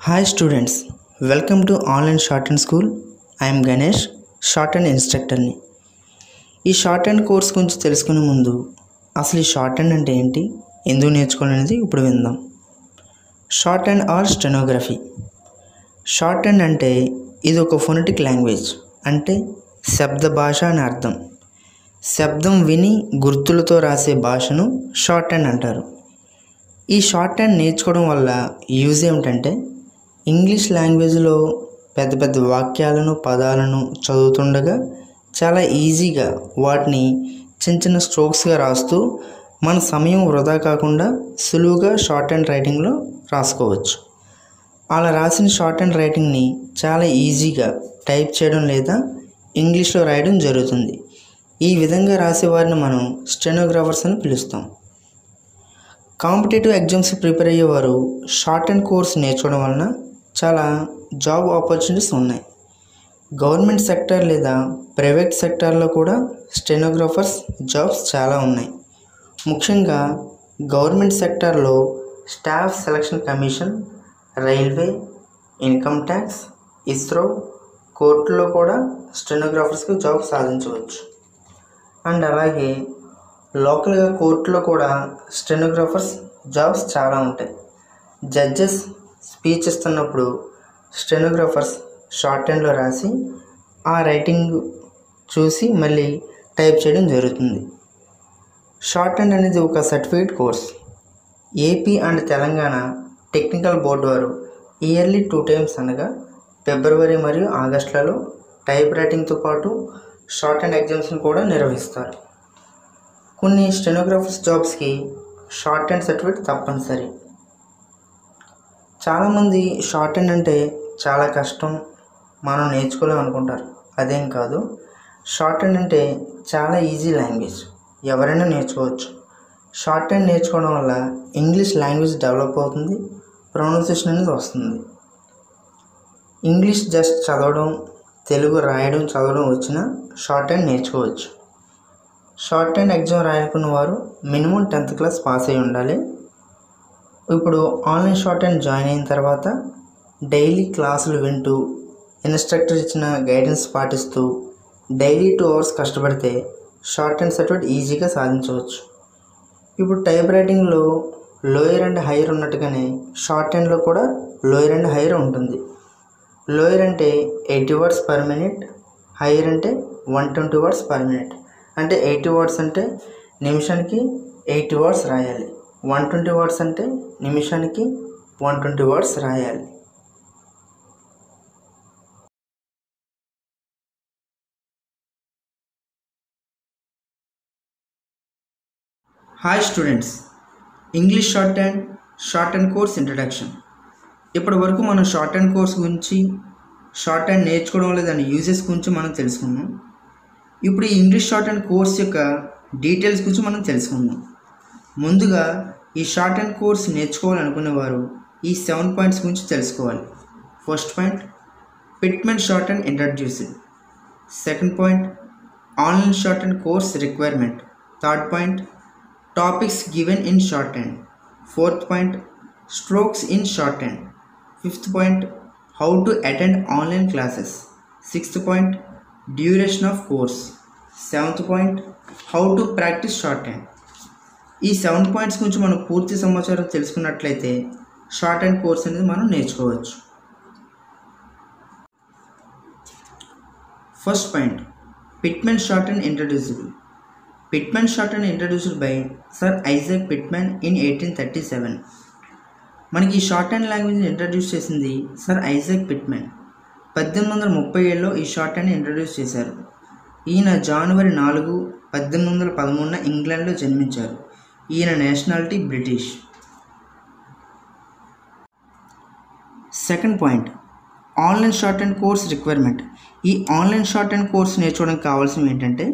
Hi students welcome to online shorthand school I'm Ganesh shorthand ఇన్స్ట్రక్టర్ని ఈ shorthand course గురించి తెలుసుకునే ముందు అసలు ఈ షార్ట్ అండ్ అంటే ఏంటి? ఎందుకు నేర్చుకోవాలనేది ఇప్పుడు విందాం. Shorthand or stenography shorthand అంటే ఇది ఒక ఫొనెటిక్ లాంగ్వేజ్ అంటే శబ్ద భాష అని అర్థం. శబ్దం విని గుర్తులతో రాసే భాషను షార్ట్ అండ్ అంటారు. ఈ షార్ట్ హ్యాండ్ నేర్చుకోవడం వల్ల యూజ్ ఏమిటంటే ఇంగ్లీష్ లాంగ్వేజ్లో పెద్ద పెద్ద వాక్యాలను పదాలను చదువుతుండగా చాలా ఈజీగా వాటిని చిన్న చిన్న స్ట్రోక్స్గా రాస్తూ మన సమయం వృధా కాకుండా సులువుగా షార్ట్ అండ్ రైటింగ్లో రాసుకోవచ్చు. అలా రాసిన షార్ట్ అండ్ రైటింగ్ని చాలా ఈజీగా టైప్ చేయడం లేదా ఇంగ్లీష్లో రాయడం జరుగుతుంది. ఈ విధంగా రాసేవారిని మనం స్టెనోగ్రాఫర్స్ అని పిలుస్తాం. కాంపిటేటివ్ ఎగ్జామ్స్ ప్రిపేర్ అయ్యేవారు షార్ట్ అండ్ కోర్స్ నేర్చుకోవడం వలన చాలా జాబ్ ఆపర్చునిటీస్ ఉన్నాయి. గవర్నమెంట్ సెక్టర్ లేదా ప్రైవేట్ సెక్టార్లో కూడా స్టెనోగ్రాఫర్స్ జాబ్స్ చాలా ఉన్నాయి. ముఖ్యంగా గవర్నమెంట్ సెక్టార్లో staff selection commission railway income tax ISRO కోర్టులో కూడా స్టెనోగ్రాఫర్స్కి జాబ్ సాధించవచ్చు. అండ్ అలాగే లోకల్గా కోర్టులో కూడా స్టెనోగ్రాఫర్స్ జాబ్స్ చాలా ఉంటాయి. జడ్జెస్ స్పీచ్ ఇస్తున్నప్పుడు స్టెనోగ్రాఫర్స్ షార్ట్ హ్యాండ్లో రాసి ఆ రైటింగ్ చూసి మళ్ళీ టైప్ చేయడం జరుగుతుంది. షార్ట్ హ్యాండ్ అనేది ఒక certificate course. AP and Telangana technical board వారు ఇయర్లీ టూ టైమ్స్ అనగా ఫిబ్రవరి మరియు ఆగస్టులలో టైప్ రైటింగ్తో పాటు షార్ట్ హ్యాండ్ ఎగ్జామ్స్ని కూడా నిర్వహిస్తారు. కొన్ని స్టెనోగ్రాఫర్స్ జాబ్స్కి షార్ట్ హ్యాండ్ సర్టిఫికేట్ తప్పనిసరి. చాలామంది షార్ట్ హ్యాండ్ అంటే చాలా కష్టం మనం నేర్చుకోలేం అనుకుంటారు. అదేం కాదు. షార్ట్ హ్యాండ్ అంటే చాలా ఈజీ లాంగ్వేజ్. ఎవరైనా నేర్చుకోవచ్చు. షార్ట్ హ్యాండ్ నేర్చుకోవడం వల్ల ఇంగ్లీష్ లాంగ్వేజ్ డెవలప్ అవుతుంది ప్రొనౌన్సియేషన్ అనేది వస్తుంది. ఇంగ్లీష్ జస్ట్ చదవడం తెలుగు రాయడం చదవడం వచ్చిన షార్ట్ హ్యాండ్ నేర్చుకోవచ్చు. షార్ట్ హ్యాండ్ ఎగ్జామ్ రాయాలనుకున్న వారు మినిమం టెన్త్ క్లాస్ పాస్ అయి ఉండాలి. ఇప్పుడు ఆన్లైన్ షార్ట్ అండ్ జాయిన్ అయిన తర్వాత డైలీ క్లాసులు వింటూ ఇన్స్ట్రక్టర్ ఇచ్చిన గైడెన్స్ పాటిస్తూ డైలీ టూ అవర్స్ కష్టపడితే షార్ట్ అండ్ సర్టిఫికేట్ ఈజీగా సాధించవచ్చు. ఇప్పుడు టైప్ రైటింగ్లో లోయర్ అండ్ హైయర్ ఉన్నట్టుగానే షార్ట్ హ్యాండ్లో కూడా లోయర్ అండ్ హైయర్ ఉంటుంది. లోయర్ అంటే eighty words per minute higher అంటే one twenty words per minute అంటే ఎయిటీ వర్డ్స్ అంటే నిమిషానికి ఎయిటీ వర్డ్స్ రాయాలి. వన్ ట్వంటీ వర్డ్స్ అంటే నిమిషానికి వన్ ట్వంటీ వర్డ్స్ రాయాలి. Hi students English shorthand shorthand course introduction ఇప్పటి వరకు మనం షార్ట్ హ్యాండ్ కోర్స్ గురించి షార్ట్ హ్యాండ్ నేర్చుకోవడం లేదా దాని యూజెస్ గురించి మనం తెలుసుకున్నాం. ఇప్పుడు ఈ ఇంగ్లీష్ షార్ట్ హ్యాండ్ కోర్స్ యొక్క డీటెయిల్స్ గురించి మనం తెలుసుకుందాం. ముందుగా ఈ షార్ట్ అండ్ కోర్స్ నేర్చుకోవాలనుకునేవారు ఈ సెవెన్ పాయింట్స్ గురించి తెలుసుకోవాలి. First point Pitman shorthand introduced second point online shorthand course requirement third point topics given in shorthand fourth point strokes in shorthand fifth point how to attend online classes sixth point duration of course seventh point how to practise shorthand ఈ seven points గురించి మనం పూర్తి సమాచారం తెలుసుకున్నట్లయితే short and course అనేది మనం నేర్చుకోవచ్చు. First point Pitman shorthand introducible. Pitman shorthand introduced by sir Isaac Pitman in eighteen thirty seven. మనకి ఈ షార్ట్ అండ్ లాంగ్వేజ్ని ఇంట్రడ్యూస్ చేసింది సర్ ఐజాక్ పిట్మెన్. పద్దెనిమిది వందల ముప్పై ఏడులో ఈ షార్ట్ హ్యాండ్ ఇంట్రడ్యూస్ చేశారు. ఈయన జనవరి నాలుగు పద్దెనిమిది వందల పదమూడున ఇంగ్లాండ్లో జన్మించారు. ఈయన nationality British. Second point online shorthand course requirement. ఈ ఆన్లైన్ షార్ట్ అండ్ కోర్స్ నేర్చుకోవడానికి కావాల్సినవి ఏంటంటే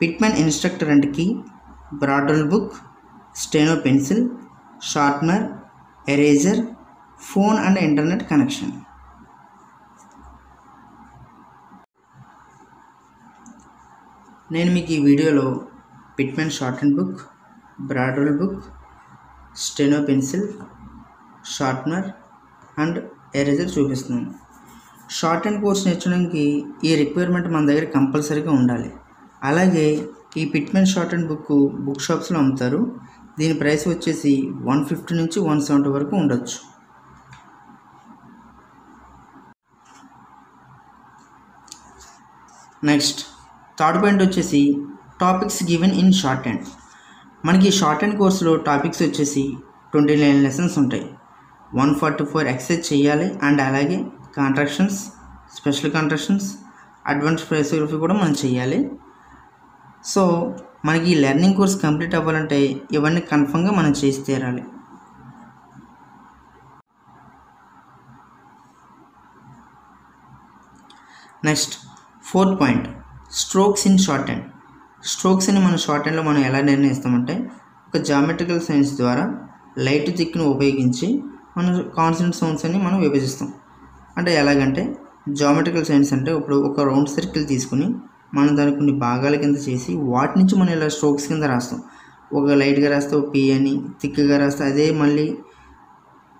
Pitman instructor and key bridal book steno pencil sharpener eraser phone and internet connection. నేను మీకు ఈ వీడియోలో Pitman shorthand book bridal book steno pencil sharpener and eraser చూపిస్తున్నాను shorthand course నేర్చడానికి ఈ రిక్వైర్మెంట్ మన దగ్గర కంపల్సరీగా ఉండాలి. అలాగే ఈ Pitman shorthand book book షాప్స్లో అమ్ముతారు. దీని ప్రైస్ వచ్చేసి వన్ ఫిఫ్టీ నుంచి వన్ సెవెంటీ వరకు ఉండొచ్చు. నెక్స్ట్ థర్డ్ పాయింట్ వచ్చేసి topics given in short hand మనకి షార్ట్ అండ్ కోర్సులో టాపిక్స్ వచ్చేసి ట్వంటీ నైన్ లెసన్స్ ఉంటాయి. వన్ ఫార్టీ ఫోర్ ఎక్సైజ్ చేయాలి అండ్ అలాగే contractions special contractions advance phraseography కూడా మనం చేయాలి. సో మనకి ఈ లెర్నింగ్ కోర్స్ కంప్లీట్ అవ్వాలంటే ఇవన్నీ కన్ఫర్మ్గా మనం చేసి తీరాలి. Next fourth point strokes in short hand స్ట్రోక్స్ని మనం షార్ట్ హ్యాండ్లో మనం ఎలా నిర్ణయిస్తామంటే ఒక జామెట్రికల్ సైన్స్ ద్వారా లైట్ దిక్కును ఉపయోగించి మన కాన్సనెంట్ సౌండ్స్ అని మనం విభజిస్తాం. అంటే ఎలాగంటే జామెట్రికల్ సైన్స్ అంటే ఇప్పుడు ఒక రౌండ్ సర్కిల్ తీసుకుని మనం దాని కొన్ని భాగాల కింద చేసి వాటి నుంచి మనం ఇలా స్ట్రోక్స్ కింద రాస్తాం. ఒక లైట్గా రాస్తే ఒక పి అని థిక్గా రాస్తే అదే మళ్ళీ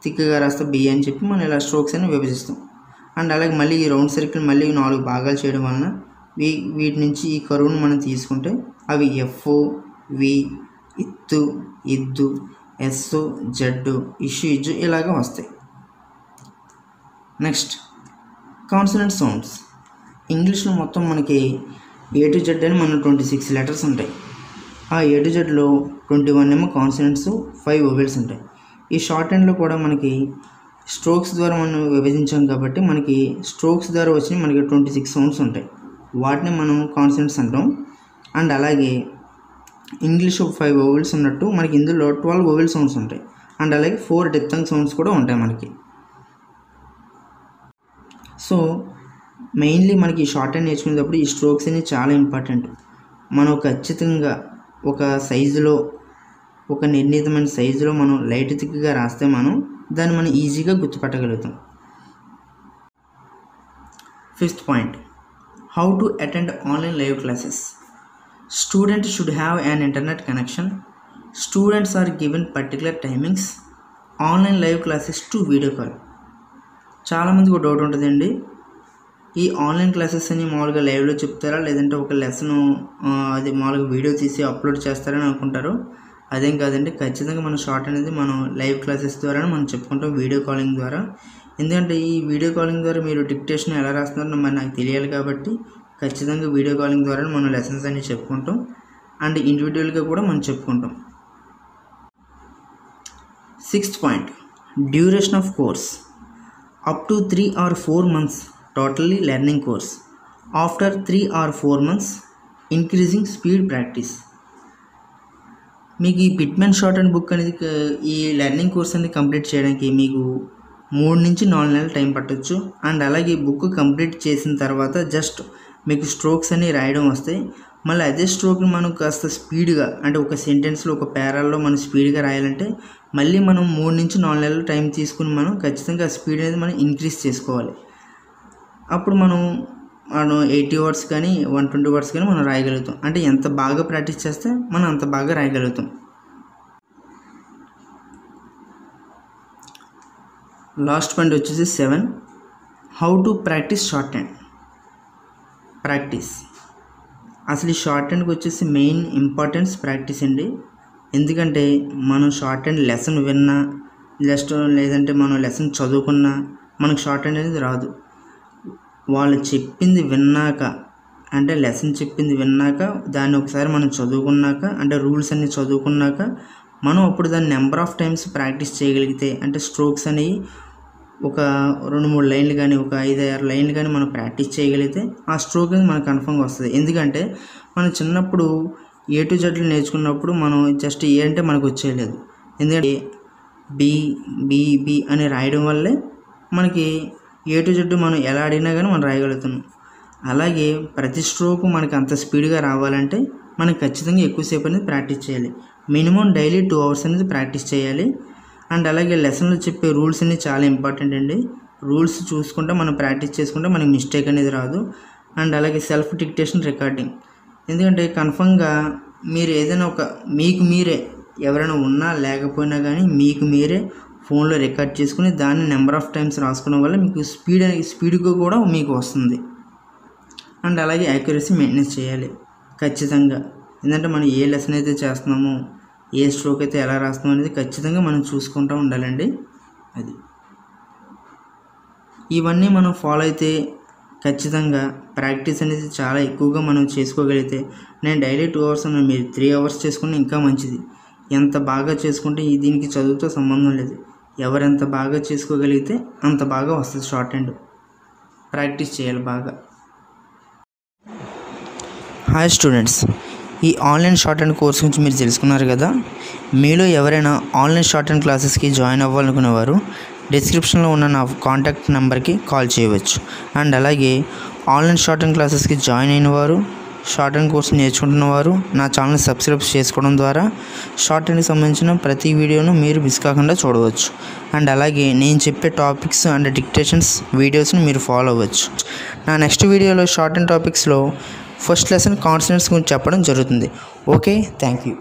థిక్గా రాస్తే బి అని చెప్పి మనం ఇలా స్ట్రోక్స్ అని విభజిస్తాం. అండ్ అలాగే మళ్ళీ ఈ రౌండ్ సర్కిల్ మళ్ళీ నాలుగు భాగాలు చేయడం వలన వీ వీటి నుంచి ఈ కరువును మనం తీసుకుంటే అవి ఎఫ్ వి ఇత్తు ఇద్దు ఎస్ జడ్డు ఇష్యూ ఇజ్జు ఇలాగ వస్తాయి. నెక్స్ట్ కాన్సనెంట్ సౌండ్స్ ఇంగ్లీష్లో మొత్తం మనకి ఏ టు జెడ్ అని మన ట్వంటీ సిక్స్ లెటర్స్ ఉంటాయి. ఆ ఏ టు జెడ్లో ట్వంటీ వన్ ఏమో కాన్సనెంట్స్ ఫైవ్ ఓవెల్స్ ఉంటాయి. ఈ షార్ట్ హ్యాండ్లో కూడా మనకి స్ట్రోక్స్ ద్వారా మనం విభజించాం కాబట్టి మనకి స్ట్రోక్స్ ద్వారా వచ్చిన మనకి ట్వంటీ సిక్స్ సౌండ్స్ ఉంటాయి. వాటిని మనం కాన్సనెంట్స్ అంటాం. అండ్ అలాగే ఇంగ్లీష్ ఒక ఫైవ్ ఓవెల్స్ ఉన్నట్టు మనకి ఇందులో ట్వెల్వ్ ఓవెల్ సౌండ్స్ ఉంటాయి. అండ్ అలాగే ఫోర్ డిప్తంగ్ సౌండ్స్ కూడా ఉంటాయి మనకి. సో మెయిన్లీ మనకి షార్ట్ హ్యాండ్ నేర్చుకునేటప్పుడు ఈ స్ట్రోక్స్ అనేవి చాలా ఇంపార్టెంట్ మనం ఖచ్చితంగా ఒక సైజులో ఒక నిర్ణీతమైన సైజులో మనం లైట్ థిక్గా రాస్తే మనం దాన్ని మనం ఈజీగా గుర్తుపట్టగలుగుతాం. Fifth point how to attend online live classes student should have an internet connection students are given particular timings online live classes to video call చాలామందికి ఒక డౌట్ ఉంటుందండి. ఈ ఆన్లైన్ క్లాసెస్ అని మామూలుగా లైవ్లో చెప్తారా? లేదంటే ఒక లెసన్ అది మామూలుగా వీడియో తీసి అప్లోడ్ చేస్తారని అనుకుంటారు. అదేం కాదండి. ఖచ్చితంగా మన షార్ట్ అనేది మనం లైవ్ క్లాసెస్ ద్వారా మనం చెప్పుకుంటాం వీడియో కాలింగ్ ద్వారా. ఎందుకంటే ఈ వీడియో కాలింగ్ ద్వారా మీరు డిక్టేషన్ ఎలా రాస్తున్నారో మరి నాకు తెలియాలి కాబట్టి ఖచ్చితంగా వీడియో కాలింగ్ ద్వారా మనం లెసన్స్ అన్ని చెప్పుకుంటాం. అండ్ ఇండివిజువల్గా కూడా మనం చెప్పుకుంటాం. Sixth point duration of course up to three or four months totally learning course after three or four months increasing speed practice మీకు ఈ పిట్మెన్ షార్ట్ అండ్ బుక్ అనేది ఈ లెర్నింగ్ కోర్స్ అనేది కంప్లీట్ చేయడానికి మీకు మూడు నుంచి నాలుగు నెలలు టైం పట్టవచ్చు అండ్ అలాగే బుక్ కంప్లీట్ చేసిన తర్వాత జస్ట్ మీకు స్ట్రోక్స్ అని రాయడం వస్తాయి మళ్ళీ అదే స్ట్రోక్ని మనం కాస్త స్పీడ్గా అంటే ఒక సెంటెన్స్లో ఒక పేరాల్లో మనం స్పీడ్గా రాయాలంటే మళ్ళీ మనం మూడు నుంచి నాలుగు నెలలు టైం తీసుకుని మనం ఖచ్చితంగా ఆ స్పీడ్ అనేది మనం ఇంక్రీజ్ చేసుకోవాలి. అప్పుడు మనం మనం ఎయిటీ వర్డ్స్ కానీ వన్ ట్వంటీ వర్డ్స్ కానీ మనం రాయగలుగుతాం. అంటే ఎంత బాగా ప్రాక్టీస్ చేస్తే మనం అంత బాగా రాయగలుగుతాం. లాస్ట్ పాయింట్ వచ్చేసి seven. How to practise shorthand practice అసలు ఈ షార్ట్ హ్యాండ్కి వచ్చేసి మెయిన్ ఇంపార్టెన్స్ ప్రాక్టీస్ అండి. ఎందుకంటే మనం షార్ట్ హ్యాండ్ లెసన్ విన్నా జస్ట్ లేదంటే మనం లెసన్ చదువుకున్నా మనకు షార్ట్ హ్యాండ్ అనేది రాదు. వాళ్ళు చెప్పింది విన్నాక అంటే లెసన్ చెప్పింది విన్నాక దాన్ని ఒకసారి మనం చదువుకున్నాక అంటే రూల్స్ అన్ని చదువుకున్నాక మనం అప్పుడు దాన్ని నెంబర్ ఆఫ్ టైమ్స్ ప్రాక్టీస్ చేయగలిగితే అంటే స్ట్రోక్స్ అనేవి ఒక రెండు మూడు లైన్లు కానీ ఒక ఐదు ఆరు లైన్లు కానీ మనం ప్రాక్టీస్ చేయగలిగితే ఆ స్ట్రోక్ అనేది మనకు కన్ఫర్మ్గా వస్తుంది. ఎందుకంటే మనం చిన్నప్పుడు ఏ టు జడ్లు నేర్చుకున్నప్పుడు మనం జస్ట్ ఏ అంటే మనకు వచ్చేయలేదు. ఎందుకంటే బి బి బి అని రాయడం వల్లే మనకి ఏ టు జడ్డు మనం ఎలా ఆడినా కానీ మనం రాయగలుగుతున్నాం. అలాగే ప్రతి స్ట్రోక్ మనకి అంత స్పీడ్గా రావాలంటే మనం ఖచ్చితంగా ఎక్కువసేపు అనేది ప్రాక్టీస్ చేయాలి. మినిమం డైలీ టూ అవర్స్ అనేది ప్రాక్టీస్ చేయాలి. అండ్ అలాగే లెసన్లో చెప్పే రూల్స్ అనేవి చాలా ఇంపార్టెంట్ అండి. రూల్స్ చూసుకుంటే మనం ప్రాక్టీస్ చేసుకుంటే మనకి మిస్టేక్ అనేది రాదు. అండ్ అలాగే సెల్ఫ్ డిక్టేషన్ రికార్డింగ్. ఎందుకంటే కన్ఫర్మ్గా మీరు ఏదైనా ఒక మీకు మీరే ఎవరైనా ఉన్నా లేకపోయినా కానీ మీకు మీరే ఫోన్లో రికార్డ్ చేసుకుని దాన్ని నెంబర్ ఆఫ్ టైమ్స్ రాసుకోవడం వల్ల మీకు స్పీడ్ స్పీడ్గా కూడా మీకు వస్తుంది. అండ్ అలాగే యాక్యురసీ మెయింటెనెన్స్ చేయాలి. ఖచ్చితంగా. ఎందుకంటే మనం ఏ లెసన్ అయితే చేస్తున్నామో ఏ స్ట్రోక్ అయితే ఎలా రాస్తున్నాం అనేది ఖచ్చితంగా మనం చూసుకుంటూ ఉండాలండి. అది. ఇవన్నీ మనం ఫాలో అయితే ఖచ్చితంగా ప్రాక్టీస్ అనేది చాలా ఎక్కువగా మనం చేసుకోగలిగితే నేను డైలీ టూ అవర్స్ అన్నాను మీరు త్రీ అవర్స్ చేసుకుంటే ఇంకా మంచిది. ఎంత బాగా చేసుకుంటే ఈ దీనికి చదువుతో సంబంధం లేదు. ఎవరెంత బాగా చేసుకోగలిగితే అంత బాగా వస్తుంది షార్ట్ హ్యాండ్ ప్రాక్టీస్ చేయాలి బాగా. హాయ్ స్టూడెంట్స్ ఈ ఆన్లైన్ షార్ట్ హ్యాండ్ కోర్స్ గురించి మీరు తెలుసుకున్నారు కదా? మీలో ఎవరైనా ఆన్లైన్ షార్ట్ హ్యాండ్ క్లాసెస్కి జాయిన్ అవ్వాలనుకునేవారు డిస్క్రిప్షన్లో ఉన్న నా కాంటాక్ట్ నెంబర్కి కాల్ చేయవచ్చు. అండ్ అలాగే ఆన్లైన్ షార్ట్ హ్యాండ్ క్లాసెస్కి జాయిన్ అయిన వారు షార్ట్ హ్యాండ్ కోర్స్ నేర్చుకుంటున్నవారు నా ఛానల్ సబ్స్క్రైబ్ చేసుకోవడం ద్వారా షార్ట్ హ్యాండ్కి సంబంధించిన ప్రతి వీడియోను మీరు మిస్ కాకుండా చూడవచ్చు. అండ్ అలాగే నేను చెప్పే టాపిక్స్ అండ్ డిక్టేషన్స్ వీడియోస్ని మీరు ఫాలో అవ్వచ్చు. నా నెక్స్ట్ వీడియోలో షార్ట్ హ్యాండ్ టాపిక్స్లో ఫస్ట్ లెసన్ కాన్సనెంట్స్ గురించి చెప్పడం జరుగుతుంది. Okay thank you.